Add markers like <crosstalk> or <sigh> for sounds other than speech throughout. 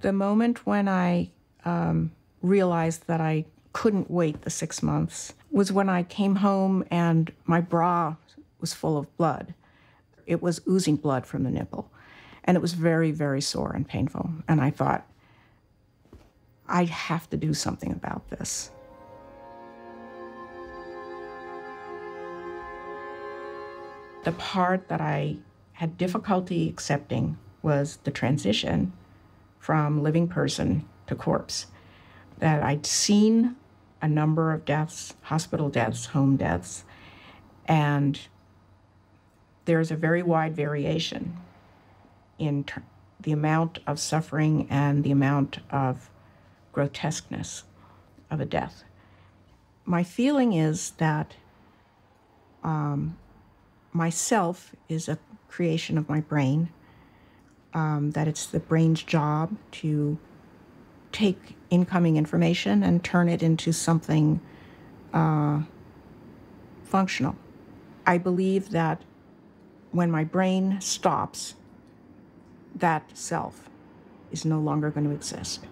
The moment when I um, realized that I couldn't wait the six months was when I came home and my bra was full of blood. It was oozing blood from the nipple. And it was very, very sore and painful. And I thought, I have to do something about this. The part that I had difficulty accepting was the transition from living person to corpse. That I'd seen a number of deaths, hospital deaths, home deaths, and there's a very wide variation in ter- the amount of suffering and the amount of grotesqueness of a death. My feeling is that um, myself is a creation of my brain, um, that it's the brain's job to take incoming information and turn it into something uh, functional. I believe that when my brain stops, that self is no longer going to exist.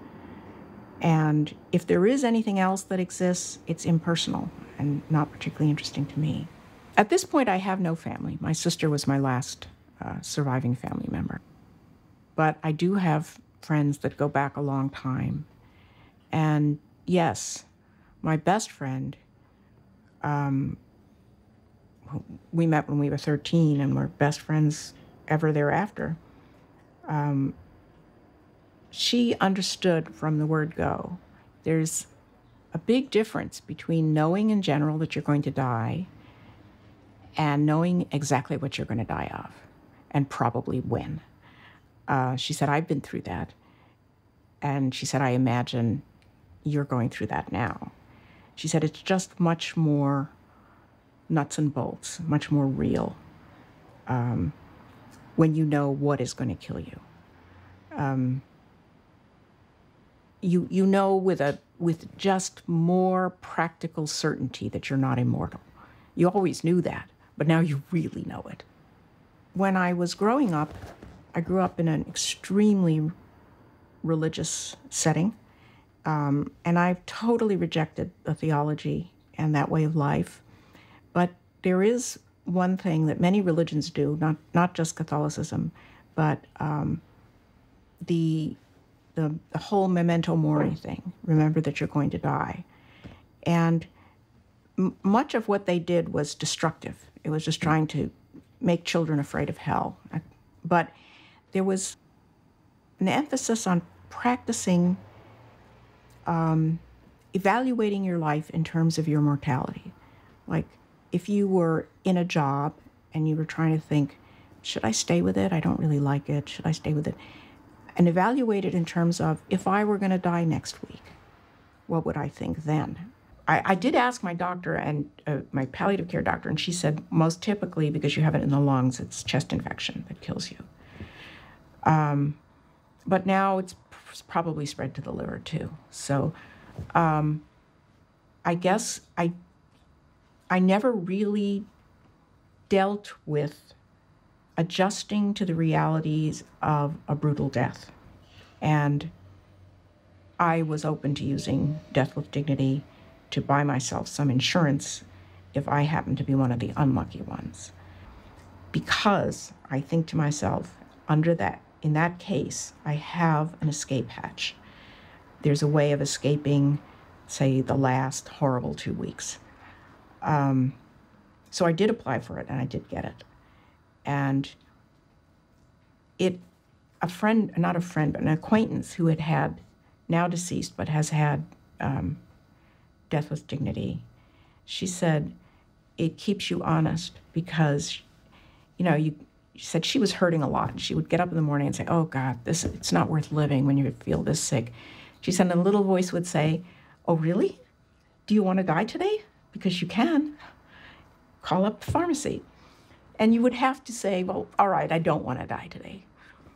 And if there is anything else that exists, it's impersonal and not particularly interesting to me. At this point, I have no family. My sister was my last uh, surviving family member. But I do have friends that go back a long time. And yes, my best friend, um, we met when we were 13 and we're best friends ever thereafter. Um, she understood from the word go. There's a big difference between knowing in general that you're going to die and knowing exactly what you're going to die of and probably when. Uh, she said, I've been through that. And she said, I imagine you're going through that now. She said, it's just much more nuts and bolts, much more real um, when you know what is going to kill you. Um, you you know with a with just more practical certainty that you're not immortal. You always knew that, but now you really know it. When I was growing up, I grew up in an extremely religious setting, um, and I've totally rejected the theology and that way of life. But there is one thing that many religions do, not not just Catholicism, but um, the the, the whole memento mori thing. Remember that you're going to die. And much of what they did was destructive. It was just trying to make children afraid of hell. But there was an emphasis on practicing um, evaluating your life in terms of your mortality. Like if you were in a job and you were trying to think, should I stay with it? I don't really like it. Should I stay with it? and evaluate it in terms of if I were going to die next week, what would I think then? I, I did ask my doctor and uh, my palliative care doctor, and she said most typically because you have it in the lungs, it's chest infection that kills you. Um, but now it's probably spread to the liver too. So um, I guess I I never really dealt with adjusting to the realities of a brutal death. And I was open to using Death with Dignity to buy myself some insurance if I happen to be one of the unlucky ones. Because I think to myself, under that, in that case, I have an escape hatch. There's a way of escaping, say, the last horrible two weeks. Um, so I did apply for it and I did get it and it a friend not a friend but an acquaintance who had had now deceased but has had um, death with dignity she said it keeps you honest because you know you she said she was hurting a lot she would get up in the morning and say oh god this it's not worth living when you feel this sick she said a little voice would say oh really do you want to die today because you can call up the pharmacy and you would have to say, well, all right, I don't want to die today.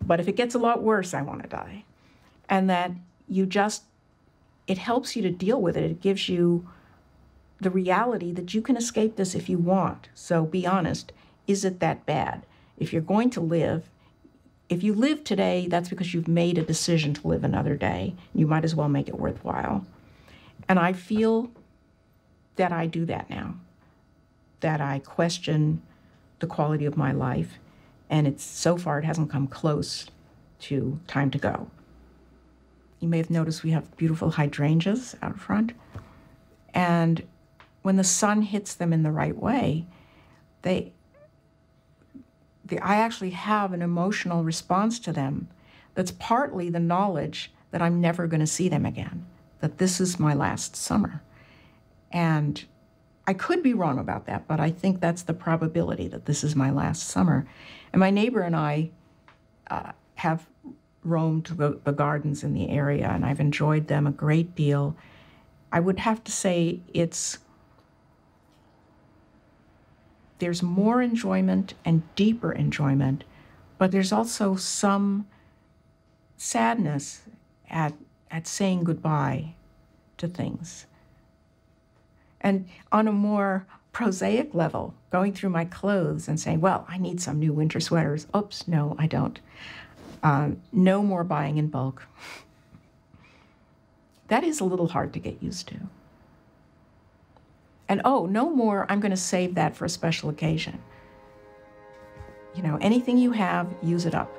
But if it gets a lot worse, I want to die. And that you just, it helps you to deal with it. It gives you the reality that you can escape this if you want. So be honest is it that bad? If you're going to live, if you live today, that's because you've made a decision to live another day. You might as well make it worthwhile. And I feel that I do that now, that I question the quality of my life. And it's so far, it hasn't come close to time to go. You may have noticed we have beautiful hydrangeas out front. And when the sun hits them in the right way, they, they, I actually have an emotional response to them that's partly the knowledge that I'm never going to see them again, that this is my last summer. And I could be wrong about that, but I think that's the probability that this is my last summer. And my neighbor and I uh, have roamed the, the gardens in the area, and I've enjoyed them a great deal. I would have to say it's there's more enjoyment and deeper enjoyment, but there's also some sadness at at saying goodbye to things. And on a more prosaic level, going through my clothes and saying, well, I need some new winter sweaters. Oops, no, I don't. Um, no more buying in bulk. <laughs> That is a little hard to get used to. And oh, no more, I'm going to save that for a special occasion. You know, anything you have, use it up.